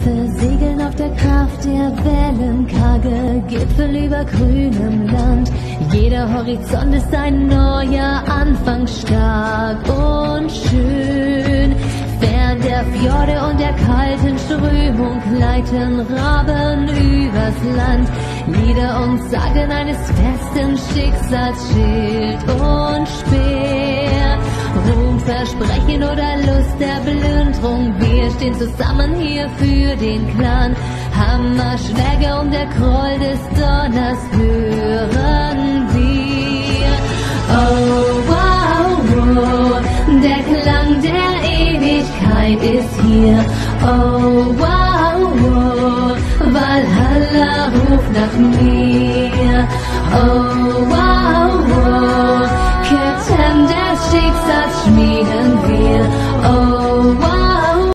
Schiffe segeln auf der Kraft der Wellen, karge Gipfel über grünem Land. Jeder Horizont ist ein neuer Anfang, stark und schön. Fern der Fjorde und der kalten Strömung gleiten Raben übers Land. Lieder und Sagen eines festen Schicksals, Schild und Speer. Ruhm, Versprechen oder Lust der Plünderung, stehen zusammen hier für den Clan. Hammer, Schläge und der Groll des Donners hören wir. Oh, wow, wow, der Klang der Ewigkeit ist hier. Oh, wow, wow, Valhalla ruft nach mir. Oh.